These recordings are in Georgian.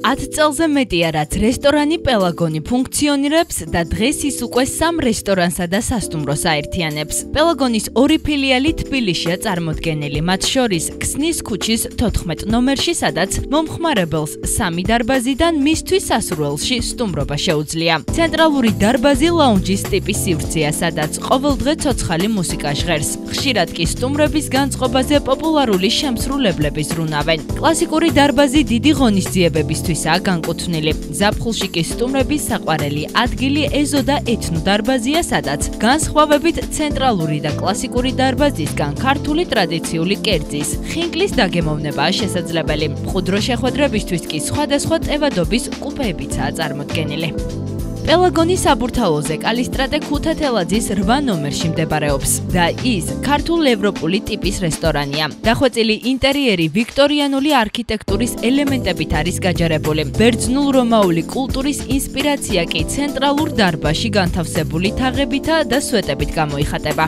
10 წელზე მეტია რაც რესტორანი პელაგონი ფუნქციონირებს და დღეს ის უკვე სამ რესტორანსა და სასტუმროს აერთიანებს. პელაგონის ორი ფილიალი თბილისშია წარმოდგენილი, მათ შორის ქსნის ქუჩის 14 ნომერში, სადაც მომხმარებელს სამი დარბაზიდან მისთვის სასურველში სტუმრობა შეუძლია. ცენტრალური დარბაზი ლაუნჯის ტიპის სივრცეა, სადაც ყოველდღე ცოცხალი მუსიკა ჟღერს. ხშირად კი სტუმრების განწყობაზე პოპულარული შემსრულებლები ზრუნავენ. კლასიკური დარბაზი დიდი ღონისძიებების ფართვისაა განკუთვნილი. ზაფხულში კი სტუმრების საყვარელი ადგილი ეზო და ეთნო დარბაზია, სადაც განსხვავებით ცენტრალური და კლასიკური დარბაზისგან ქართული ტრადიციული კერძის, ხინკლის დაგემოვნებაა შესაძლებელი. მყუდრო შეხვედრებისთვის კი სხვადასხვა ტევადობის კუპეებიცაა წარმოდგენილი. პელაგონის საბურთალოზე კალისტრატე ქუთათელაძის 8 ნომერში მდებარეობს და ის ქართულ ევროპული ტიპის რესტორანია. დახვეწილი ინტერიერი ვიქტორიანული არქიტექტურის ელემენტებით არის გაჯერებული. ბერძნულ რომაული კულტურის ინსპირაცია კი ცენტრალურ დარბაზში განთავსებული თაღებითა და სვეტებით გამოიხატება.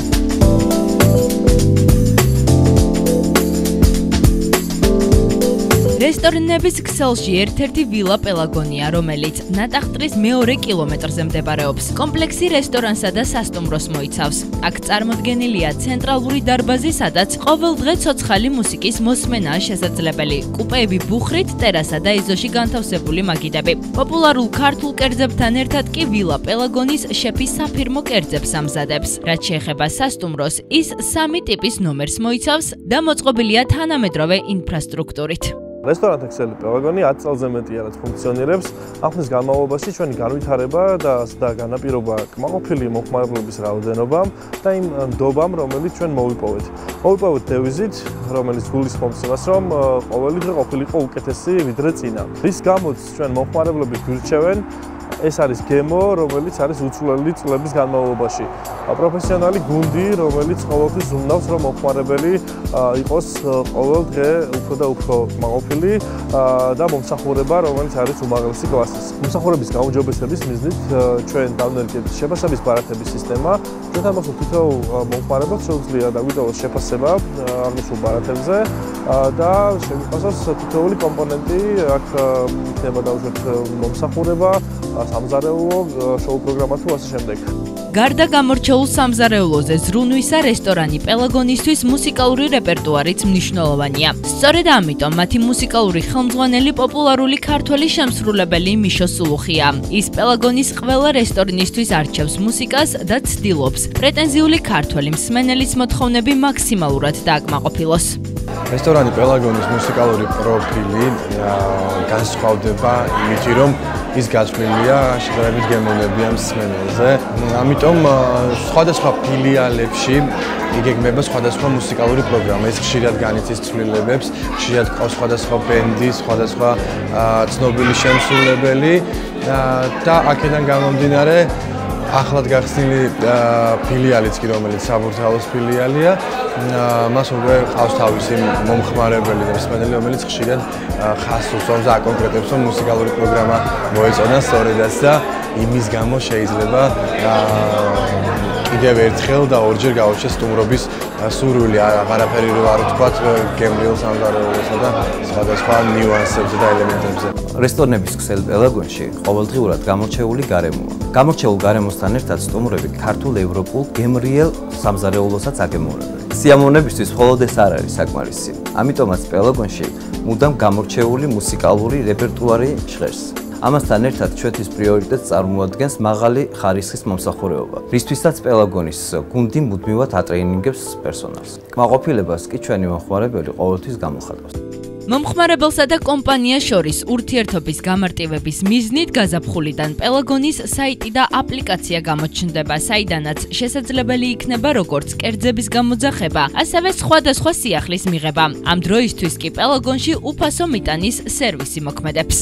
რესტორნების ქსელში ერთ-ერთი ვილა პელაგონია, რომელიც ნატახტრის მეორე კილომეტრზე მდებარეობს. კომპლექსი რესტორანსა და სასტუმროს მოიცავს. აქ წარმოდგენილია ცენტრალური დარბაზი, სადაც ყოველდღე ცოცხალი მუსიკის მოსმენაა შესაძლებელი. კუპეები ბუხრით, ტერასა და ეზოში განთავსებული მაგიდები. პოპულარულ ქართულ კერძებთან ერთად კი ვილა პელაგონის შეფი საფირმო კერძებს ამზადებს. რაც შეეხება სასტუმროს, ის სამი ტიპის ნომერს მოიცავს და მოწყობილია თანამედროვე ინფრასტრუქტურით. რესტორან ექსელი პელაგონი 10 წელზე მეტია რაც ფუნქციონირებს. ახლის განმავლობაში ჩვენი განვითარება და და განაპირობა კმაყოფილი მოხმარებლების რაოდენობამ და იმ ნდობამ, რომელიც ჩვენ მოვიპოვეთ. მოვიპოვეთ დევიზით, რომელიც გულისხმობს იმას, რომ ყოველი დღე ყოფილიყო უკეთესი ვიდრე წინა. რის გამოც ჩვენ მოხმარებლები გვირჩევენ ეს არის გემო, რომელიც არის უცვლელი წლების განმავლობაში. პროფესიონალი გუნდი, რომელიც ყოველთვის უნდავს, რომ მოხმარებელი იყოს ყოველ დღე უფრო და უფრო მაყოფილი და მომსახურება, რომელიც არის უმაღლესი კლასის. მომსახურების გაუმჯობესების მიზნით ჩვენ დავნერგეთ შეფასების ბარათების სისტემა. ჩვენ ამასო თითოეულ მოხმარებელს შეუძლია დაგვიტოვოს შეფასება ამისულ ბარათებზე და შეგვიყვანოს თითოეული კომპონენტი, აქ იქნება დაუშვათ მომსახურება, სამზარეულო შოუ პროგრამა თუ ასე შემდეგ. გარდა გამორჩეულ სამზარეულოზე ზრუნვისა რესტორანი პელაგონისთვის მუსიკალური რეპერტუარიც მნიშვნელოვანია. სწორედ ამიტომ მათი მუსიკალური ხელმძღვანელი პოპულარული ქართველი შემსრულებელი მიშო სულუხია. ის პელაგონის ყველა რესტორნისთვის არჩევს მუსიკას და ცდილობს პრეტენზიული ქართველი მსმენელის მოთხოვნები მაქსიმალურად დააკმაყოფილოს. რესტორანი პელაგონის მუსიკალური პროფილი განსხვავდება იმით, რომ ის გაწვლილია შეგრებით გემოვნებიან მსმენელზე. ამიტომ სხვადასხვა ფილიალებში იგეგმება სხვადასხვა მუსიკალური პროგრამა. ეს ხშირად განიცდის ცვლილებებს, ხშირად ყავს სხვადასხვა ბენდი, სხვადასხვა ცნობილი შემსრულებელი და აქედან გამომდინარე ახლად გახსნილი ფილიალიც კი რომელიც საბურთალოს ფილიალია. მას უკვე ყავს თავისი მომხმარებელი და მსმენელი რომელიც ხშირად ხას უსვამს და აკონკრეტებს რომ მუსიკალური პროგრამა მოეწონა სწორედაც და იმის გამო შეიძლება კიდევ ერთხელ და ორჯერ გავუჩეს სტუმრობის სურვილი არაფერი რო არ ვთქვათ გემრიელ სამზარეულოსა და სხვადასხვა ნიუანსებზე და ელემენტებზე. რესტორნების ქსელ პელაგონში ყოველდღიურად გამორჩეული გარემოა. გამორჩეულ გარემოსთან ერთად სტუმრები ქართულ ევროპულ გემრიელ სამზარეულოსაც აგემოვნებენ. სიამოვნებისთვის მხოლოდ ეს არ არის საკმარისი. ამიტომაც პელაგონში მუდამ გამორჩეული მუსიკალური რეპერტუარი ჟღერს. ამასთან ერთად ჩვეთის პრიორიტეტს წარმოადგენს მაღალი ხარისხის მომსახურება, რისთვისაც პელაგონის გუნდი მუდმივად ატრეინინგებს პერსონალს. კმაყოფილებას კი ჩვენი მომხმარებელი ყოველთვის გამოხატავს. მომხმარებელსა და კომპანიას შორის ურთიერთობის გამარტივების მიზნით გაზაფხულიდან პელაგონის საიტი და აპლიკაცია გამოჩნდება, საიდანაც შესაძლებელი იქნება როგორც კერძების გამოძახება, ასევე სხვადასხვა სიახლის მიღება. ამ დროისთვის კი პელაგონში უფასო მიტანის სერვისი მოქმედებს.